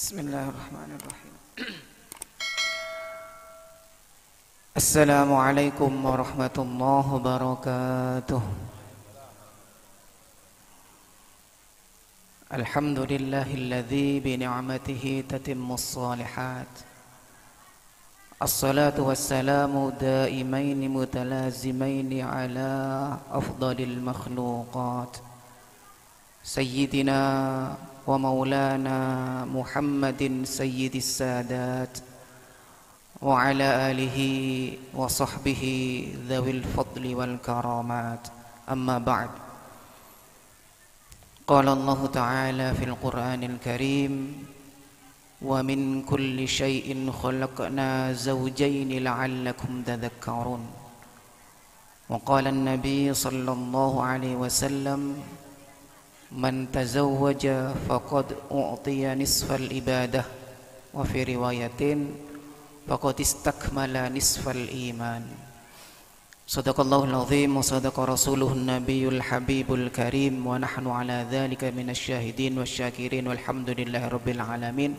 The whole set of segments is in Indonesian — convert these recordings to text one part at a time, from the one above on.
بسم الله الرحمن الرحيم. السلام عليكم ورحمة الله وبركاته. الحمد لله الذي بنعمته تتم الصالحات. الصلاة والسلام دائمين متلازمين على أفضل المخلوقات. سيدنا ومولانا محمد سيد السادات وعلى آله وصحبه ذوي الفضل والكرامات. أما بعد قال الله تعالى في القرآن الكريم ومن كل شيء خلقنا زوجين لعلكم تذكرون. وقال النبي صلى الله عليه وسلم من تزوج فقد أعطي نصف الإبادة. وفي رواية فقد استكمل نصف الإيمان. صدق الله العظيم وصدق رسوله النبي الحبيب الكريم ونحن على ذلك من الشاهدين والشاكرين والحمد لله رب العالمين.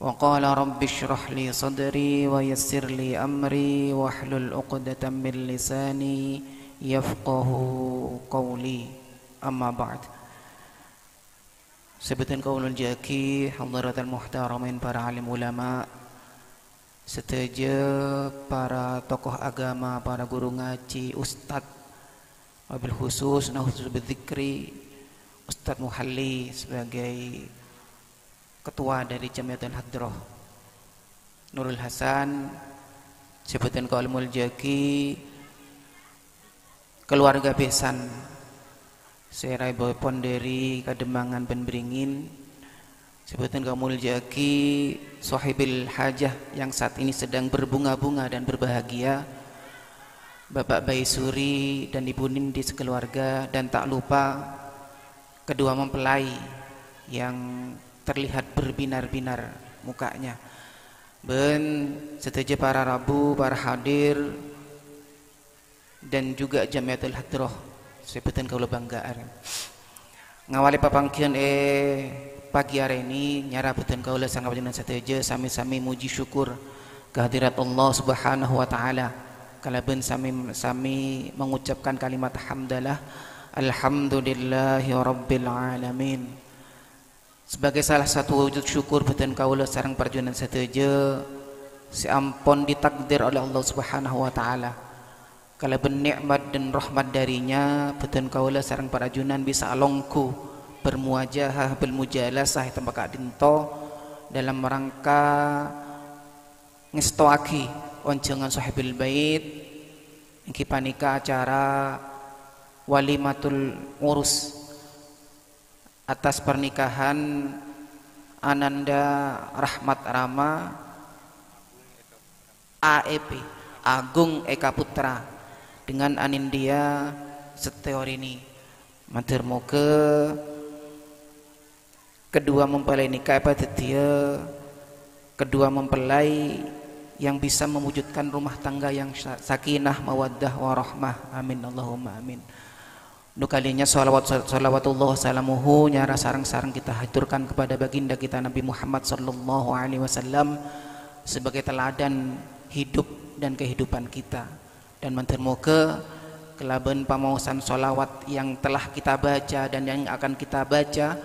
وقال رب اشرح لي صدري ويسر لي أمري واحلل عقدة من لساني يفقه قولي. Amma ba'd. Sebutan kaulul jaki Hadaratul muhtaramin para alim ulama Seteja para tokoh agama Para guru ngaji Ustad Wabil khusus Nahusul Bidzikri Ustad Muhalli sebagai Ketua dari Jamiatul Hadroh. Nurul Hasan Sebutan kaulul jaki Keluarga Besan Serai boy ponderi kademangan penberingin Sebutan kamu jaki Sohibil hajah yang saat ini sedang berbunga-bunga dan berbahagia. Bapak Bayi Suri dan Ibu Nindi sekeluarga Dan tak lupa kedua mempelai yang terlihat berbinar-binar mukanya. Ben setuju para rabu, para hadir Dan juga Jamiatul Hadroh sebutan kau banggaan. Ngawali papangkian eh pagi hari ini nyara betul kau sangat panjenengan sateja sami-sami muji syukur kehadirat Allah Subhanahu wa taala. Kalaben sami sami mengucapkan kalimat hamdalah alhamdulillahi rabbil alamin. Sebagai salah satu wujud syukur betul kau sarang perjuangan sateja si ampon ditakdir oleh Allah Subhanahu wa taala kalau bernikmat dan rahmat darinya betul kaulah sarang para junan bisa alongku bermuajahah bermujalasah tempat dinto dalam rangka ngestoaki oncengan sahibil bait. Iki panika acara walimatul urus atas pernikahan Ananda Rahmat Rama AEP Agung Eka Putra dengan Anindya Setiorini matur moga kedua mempelai nikah pada dia kedua mempelai yang bisa mewujudkan rumah tangga yang sakinah mawaddah warahmah. Amin. Allahumma amin. Nu kalinya salawat salawatullah salamuhu nyara sarang-sarang kita haturkan kepada baginda kita Nabi Muhammad sallallahu alaihi wasallam sebagai teladan hidup dan kehidupan kita dan mentermoga kelaban pamausan solawat yang telah kita baca dan yang akan kita baca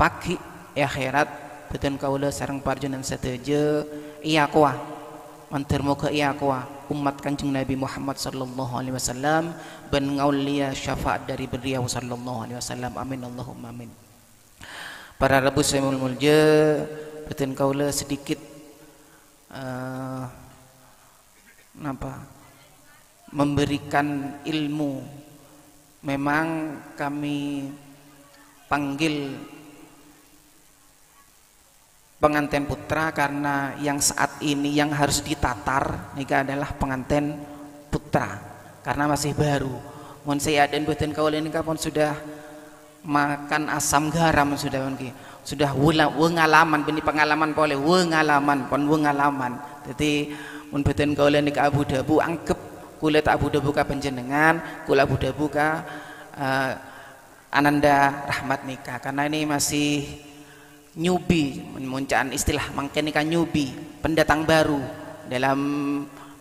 pagi akhirat betul kaula sarang parjunan seteja iya kuah. Mentermoga iya kuah. Umat kanjeng Nabi Muhammad sallallahu alaihi wasallam ben ngaulia syafaat dari beliau sallallahu alaihi wasallam. Amin Allahumma amin. Para rabu semul mulja betul kaula sedikit uh, apa memberikan ilmu. Memang kami panggil pengantin putra karena yang saat ini yang harus ditatar nikah adalah pengantin putra. Karena masih baru. Mohon saya dan buatan kau ini pun sudah makan asam garam sudah mungkin sudah wengalaman benih pengalaman boleh wengalaman pun wengalaman. Jadi mun buatan kau ini Abu Dhabu angkep kula tak buda buka penjenengan kula buda buka uh, Ananda Rahmat nikah. Karena ini masih nyubi muncaan istilah mangken nikah nyubi pendatang baru dalam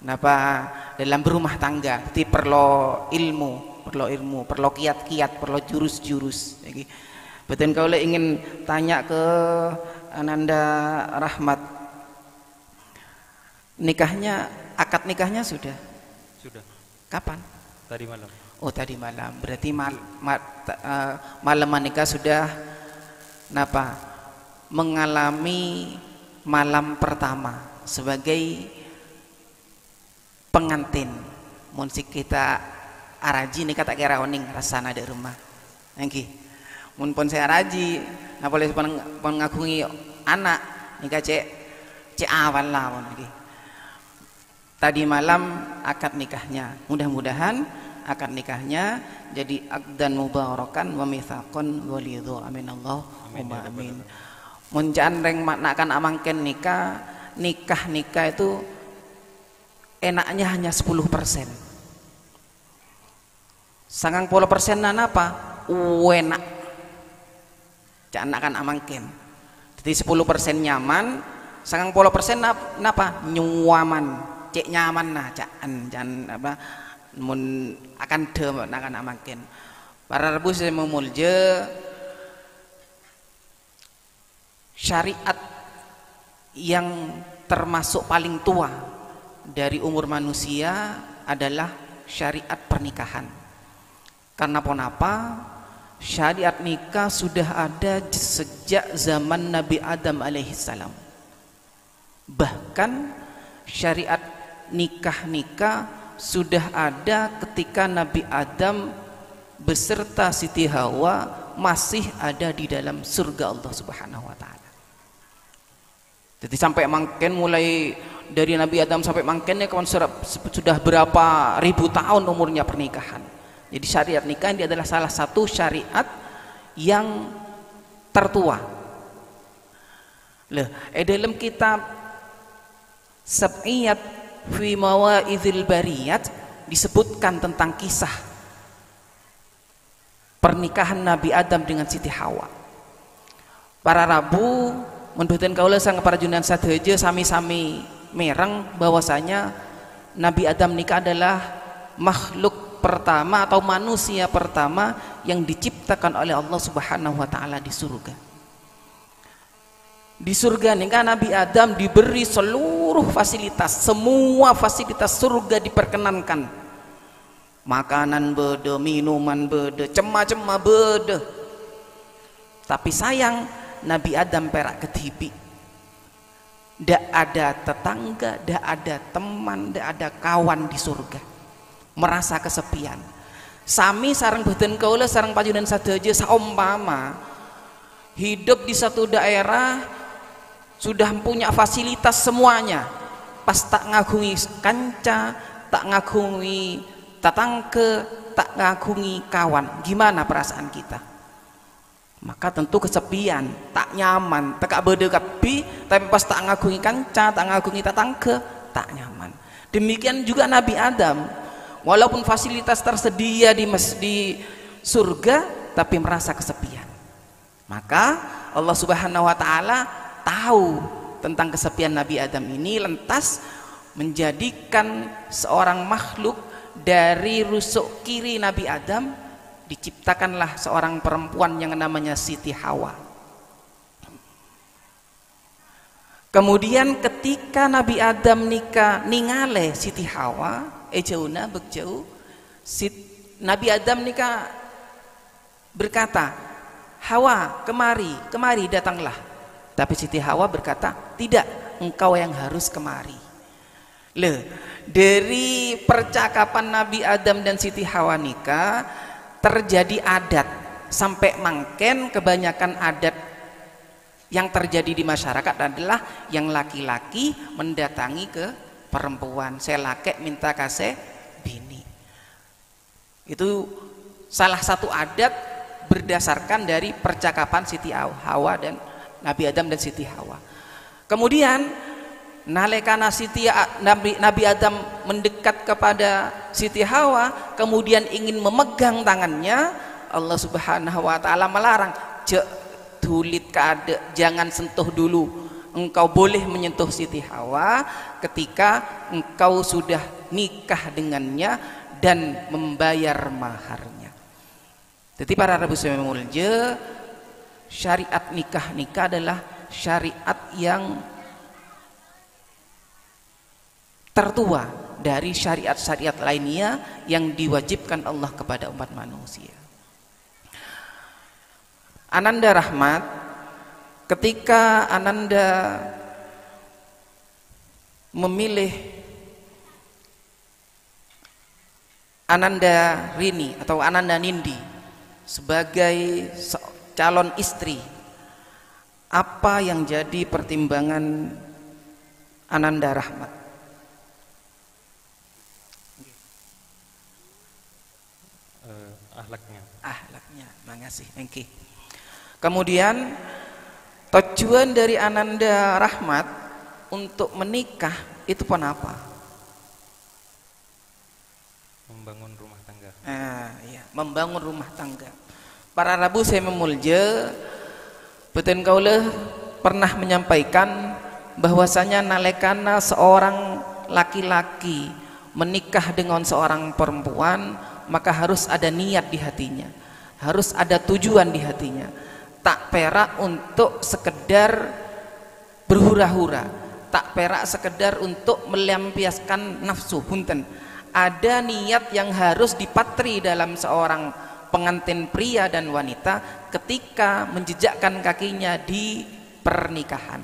apa dalam berumah tangga. Jadi perlu ilmu perlu ilmu perlu kiat-kiat perlu jurus-jurus. Betul kalau ingin tanya ke Ananda Rahmat nikahnya akad nikahnya sudah sudah? Kapan? Tadi malam. Oh tadi malam. Berarti mal, mal, uh, malam menikah sudah napa? Mengalami malam pertama sebagai pengantin. Musik kita araji nih kata kira oning rasana di rumah. Oke, mun pun saya araji nah boleh pengagungi anak. Nih cek cek awal lah lagi tadi malam akad nikahnya. Mudah-mudahan akad nikahnya jadi akdan mubarakan wa mitsaqan walidhu amin Allah. Amin, ya amin. mun reng maknakan amangken nikah nikah nikah itu enaknya hanya 10 persen. Sangang puluh persen apa? Enak. Jangan akan amangkin jadi 10 persen nyaman sangang puluh persen napa? Nyuaman cek nyaman nah jangan jangan apa mun akan de akan amangkin para rebus memulje syariat yang termasuk paling tua dari umur manusia adalah syariat pernikahan. Karena apa? Syariat nikah sudah ada sejak zaman Nabi Adam alaihissalam. Bahkan syariat nikah-nikah sudah ada ketika Nabi Adam beserta Siti Hawa masih ada di dalam surga Allah Subhanahu wa taala. Jadi sampai makin mulai dari Nabi Adam sampai mangkennya kawan sudah berapa ribu tahun umurnya pernikahan jadi syariat nikah ini adalah salah satu syariat yang tertua Loh, eh dalam kitab Sab'iyat fi mawaidhil bariyat disebutkan tentang kisah pernikahan Nabi Adam dengan Siti Hawa para rabu menduhkan kaulah sang para junan sadeja sami-sami mereng bahwasanya Nabi Adam nikah adalah makhluk pertama atau manusia pertama yang diciptakan oleh Allah Subhanahu wa taala di surga. Di surga nikah Nabi Adam diberi seluruh fasilitas, semua fasilitas surga diperkenankan. Makanan beda, minuman beda, cema-cema beda. Tapi sayang Nabi Adam perak ketipi tidak ada tetangga, tidak ada teman, tidak ada kawan di surga. Merasa kesepian. Sami sarang badan kaula sarang pajunan sadaja saumpama hidup di satu daerah sudah punya fasilitas semuanya. Pas tak ngagungi kanca, tak ngagungi tetangga, tak ngagungi kawan. Gimana perasaan kita? maka tentu kesepian tak nyaman tak beda kapi tapi pas tak ngagungi kanca tak ngagungi tetangga tak nyaman demikian juga Nabi Adam walaupun fasilitas tersedia di di surga tapi merasa kesepian maka Allah subhanahu wa ta'ala tahu tentang kesepian Nabi Adam ini lentas menjadikan seorang makhluk dari rusuk kiri Nabi Adam diciptakanlah seorang perempuan yang namanya Siti Hawa. Kemudian ketika Nabi Adam nikah ningale Siti Hawa ejauna bekjau Nabi Adam nikah berkata Hawa kemari kemari datanglah tapi Siti Hawa berkata tidak engkau yang harus kemari. Le dari percakapan Nabi Adam dan Siti Hawa nikah terjadi adat. Sampai mangken kebanyakan adat yang terjadi di masyarakat adalah yang laki-laki mendatangi ke perempuan. Saya laki minta kasih bini. Itu salah satu adat berdasarkan dari percakapan Siti Hawa dan Nabi Adam dan Siti Hawa. Kemudian nalekana Siti Nabi, Nabi Adam mendekat kepada Siti Hawa kemudian ingin memegang tangannya Allah Subhanahu wa taala melarang tulit kade jangan sentuh dulu. Engkau boleh menyentuh Siti Hawa ketika engkau sudah nikah dengannya dan membayar maharnya. Jadi para Rabu Mulja syariat nikah nikah adalah syariat yang tertua dari syariat-syariat lainnya yang diwajibkan Allah kepada umat manusia. Ananda Rahmat ketika Ananda memilih Ananda Rini atau Ananda Nindi sebagai calon istri apa yang jadi pertimbangan Ananda Rahmat? Uh, ahlaknya. Ahlaknya. Mengasih thank you. Kemudian tujuan dari Ananda Rahmat untuk menikah itu pun apa? Membangun rumah tangga. Ah iya. Membangun rumah tangga para rabu saya memulja. Betul kaulah pernah menyampaikan bahwasanya nalekana seorang laki-laki menikah dengan seorang perempuan maka harus ada niat di hatinya. Harus ada tujuan di hatinya. Tak perak untuk sekedar berhura-hura. Tak perak sekedar untuk melampiaskan nafsu. Punten. Ada niat yang harus dipatri dalam seorang pengantin pria dan wanita ketika menjejakkan kakinya di pernikahan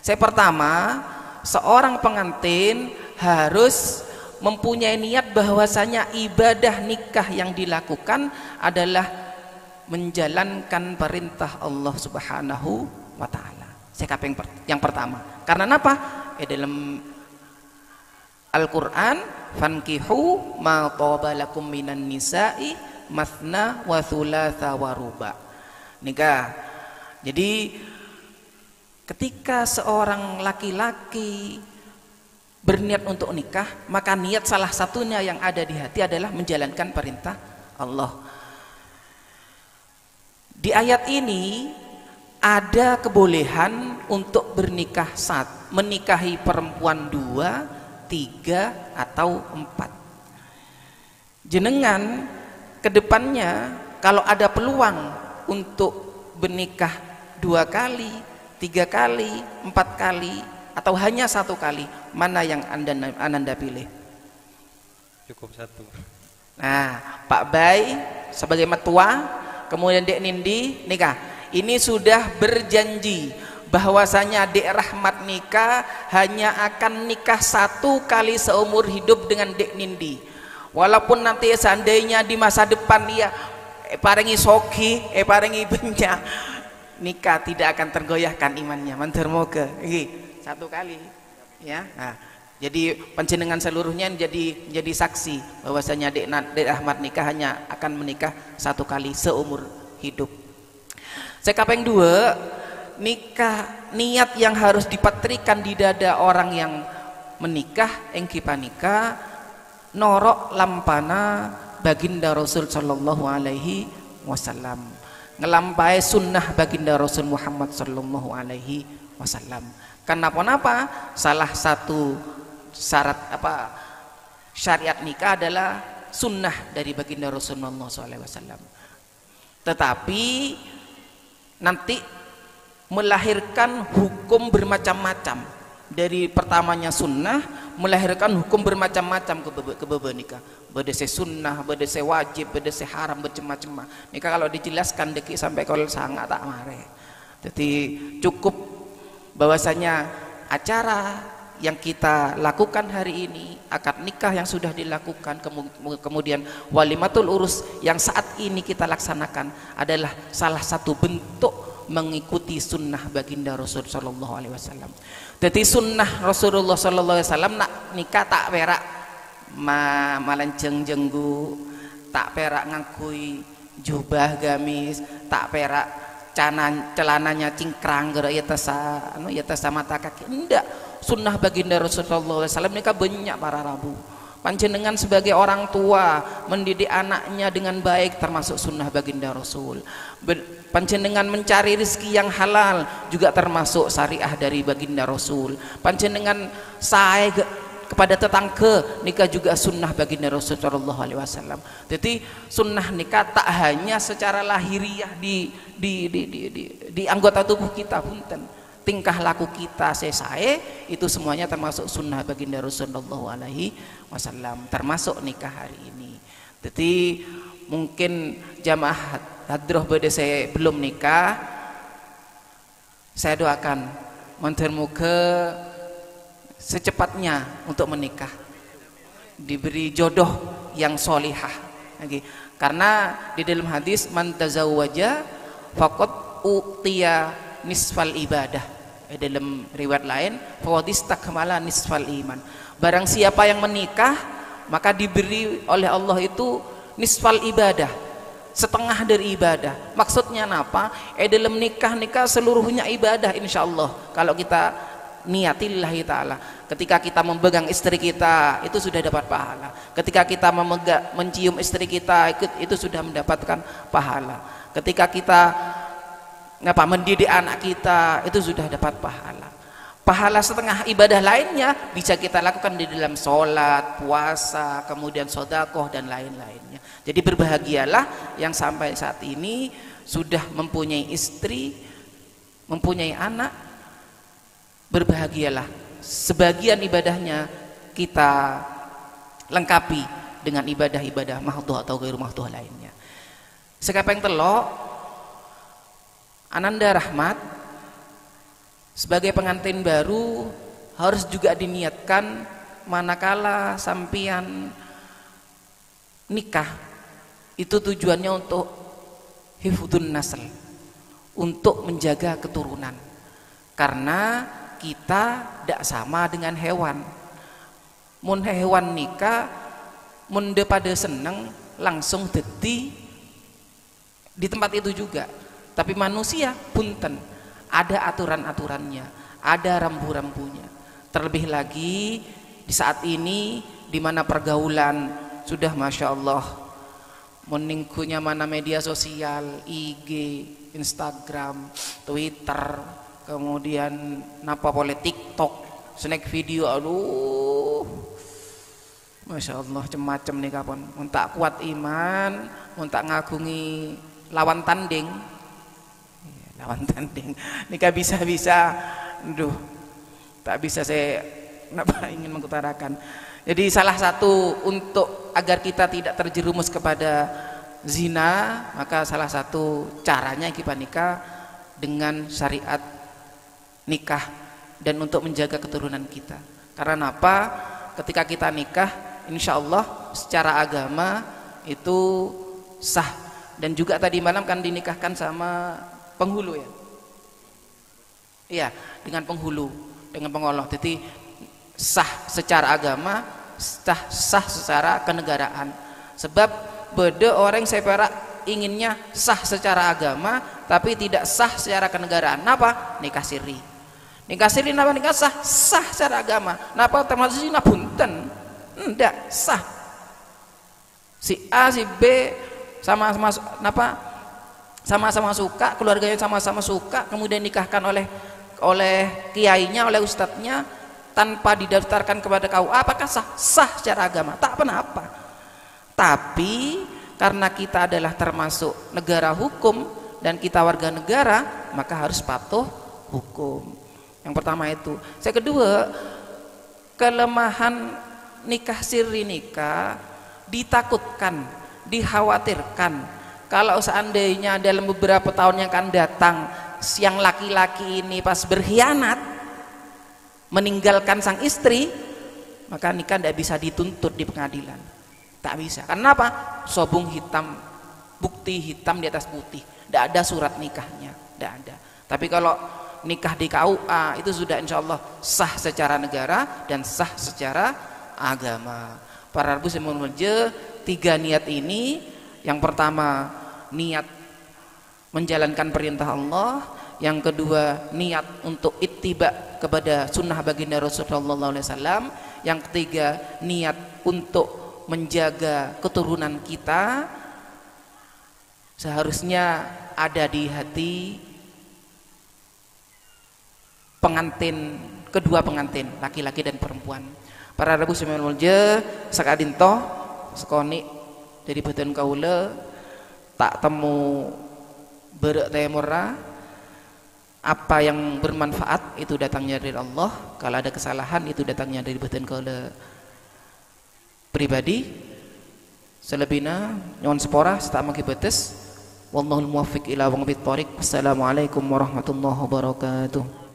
saya pertama seorang pengantin harus mempunyai niat bahwasanya ibadah nikah yang dilakukan adalah menjalankan perintah Allah Subhanahu wa taala. Sikap yang, per, yang pertama. Karena apa? Eh, dalam Al-Qur'an fankihu ma minan nisa'i masna wa thulatha wa ruba. Nikah. Jadi ketika seorang laki-laki berniat untuk nikah maka niat salah satunya yang ada di hati adalah menjalankan perintah Allah di ayat ini ada kebolehan untuk bernikah saat menikahi perempuan dua tiga atau empat jenengan ke depannya kalau ada peluang untuk bernikah dua kali tiga kali empat kali atau hanya satu kali mana yang anda anda pilih? Cukup satu. Nah Pak Bay sebagai metua kemudian Dek Nindi nikah. Ini sudah berjanji bahwasanya Dek Rahmat nikah hanya akan nikah satu kali seumur hidup dengan Dek Nindi walaupun nanti seandainya di masa depan dia eh, parengi soki eh parengi benya nikah tidak akan tergoyahkan imannya. Mantar moga. Satu kali ya. Nah, jadi panjenengan seluruhnya jadi jadi saksi bahwasanya Dek, Dek Ahmad nikah hanya akan menikah satu kali seumur hidup. Sekapeng dua nikah niat yang harus dipatrikan di dada orang yang menikah engki panika norok lampana baginda Rasul sallallahu alaihi wasallam ngelampai sunnah baginda Rasul Muhammad sallallahu alaihi wasallam Kenapa-napa? Salah satu syarat apa syariat nikah adalah sunnah dari baginda Rasulullah SAW. Tetapi nanti melahirkan hukum bermacam-macam dari pertamanya sunnah melahirkan hukum bermacam-macam ke beberapa nikah. Berdese sunnah berdese wajib berdese haram bercema-cema nikah kalau dijelaskan deki sampai kalau sangat tak mare jadi cukup bahwasanya acara yang kita lakukan hari ini akad nikah yang sudah dilakukan kemudian walimatul urus yang saat ini kita laksanakan adalah salah satu bentuk mengikuti sunnah baginda Rasul Shallallahu Alaihi Wasallam. Jadi sunnah Rasulullah Shallallahu Alaihi Wasallam nak nikah tak perak ma malenceng jenggu tak perak ngakui jubah gamis tak perak canan celananya cingkrang gara ya tasa anu ya mata kaki. Enggak sunnah baginda Rasulullah SAW mereka banyak para rabu panjenengan sebagai orang tua mendidik anaknya dengan baik termasuk sunnah baginda Rasul. Panjenengan mencari rezeki yang halal juga termasuk syariah dari baginda Rasul. Panjenengan saya kepada tetangga nikah juga sunnah baginda Rasul Shallallahu Alaihi Wasallam. Jadi sunnah nikah tak hanya secara lahiriah di di di di, di, di anggota tubuh kita punten tingkah laku kita sesae itu semuanya termasuk sunnah baginda Rasulullah alaihi wasallam termasuk nikah hari ini. Jadi mungkin jamaah hadroh bede saya belum nikah saya doakan muka secepatnya untuk menikah. Diberi jodoh yang solihah. Lagi karena di dalam hadis man tazawwaja faqad utiya nisfal ibadah dalam riwayat lain fawadistakmala nisfal iman. Barang siapa yang menikah maka diberi oleh Allah itu nisfal ibadah setengah dari ibadah. Maksudnya apa eh dalam nikah nikah seluruhnya ibadah insya Allah kalau kita niatillahi ta'ala. Ketika kita memegang istri kita itu sudah dapat pahala. Ketika kita memegang mencium istri kita itu sudah mendapatkan pahala. Ketika kita ngapa mendidik anak kita itu sudah dapat pahala. Pahala setengah ibadah lainnya bisa kita lakukan di dalam sholat puasa kemudian sodakoh dan lain-lainnya. Jadi berbahagialah yang sampai saat ini sudah mempunyai istri mempunyai anak berbahagialah. Sebagian ibadahnya kita lengkapi dengan ibadah-ibadah mahduh atau gairu mahduh lainnya. Sekarang telok Ananda Rahmat sebagai pengantin baru harus juga diniatkan manakala sampian nikah. Itu tujuannya untuk hifudun nasl untuk menjaga keturunan. Karena kita tidak sama dengan hewan. Mun hewan nikah mun pada seneng langsung deti di tempat itu juga tapi manusia punten. Ada aturan-aturannya ada rambu-rambunya. Terlebih lagi di saat ini di mana pergaulan sudah masya Allah meningkunya mana media sosial IG Instagram Twitter kemudian napa boleh TikTok snack video aduh. Masya Allah macam-macam nih kapan. Muntak kuat iman Muntak ngagungi lawan tanding lawan tanding. Nikah bisa-bisa. Duh tak bisa saya kenapa ingin mengutarakan. Jadi salah satu untuk agar kita tidak terjerumus kepada zina maka salah satu caranya kita nikah dengan syariat nikah dan untuk menjaga keturunan kita. Karena apa? Ketika kita nikah insya Allah secara agama itu sah. Dan juga tadi malam kan dinikahkan sama penghulu ya? Iya dengan penghulu dengan pengoloh jadi sah secara agama sah sah secara kenegaraan. Sebab beda orang perak inginnya sah secara agama tapi tidak sah secara kenegaraan. Kenapa nikah siri. Nikah siri kenapa nikah? Sah sah secara agama. Kenapa termasuk zina bunten enggak sah. Si A si B sama sama kenapa sama-sama suka keluarganya sama-sama suka kemudian nikahkan oleh oleh kiainya oleh ustadznya tanpa didaftarkan kepada KUA apakah sah? Sah secara agama? Tak apa-apa tapi karena kita adalah termasuk negara hukum dan kita warga negara maka harus patuh hukum. Yang pertama itu. Saya kedua kelemahan nikah siri nikah ditakutkan dikhawatirkan kalau seandainya dalam beberapa tahun yang akan datang siang laki-laki ini pas berkhianat meninggalkan sang istri maka nikah tidak bisa dituntut di pengadilan. Tak bisa. Karena apa? Sobung hitam bukti hitam di atas putih. Tidak ada surat nikahnya. Tidak ada. Tapi kalau nikah di KUA itu sudah insya Allah sah secara negara dan sah secara agama. Para ibu tiga niat ini yang pertama niat menjalankan perintah Allah. Yang kedua niat untuk ittiba kepada sunnah baginda Rasulullah SAW yang ketiga niat untuk menjaga keturunan kita. Seharusnya ada di hati pengantin kedua pengantin laki-laki dan perempuan. Para rabu semen mulja sakadin toh sekoni dari badan kaula tak temu berek apa yang bermanfaat itu datangnya dari Allah. Kalau ada kesalahan itu datangnya dari badan kaula pribadi. Selebihnya nyon sepora setak maki betes. Wallahul muwaffiq ila wong Assalamualaikum warahmatullahi wabarakatuh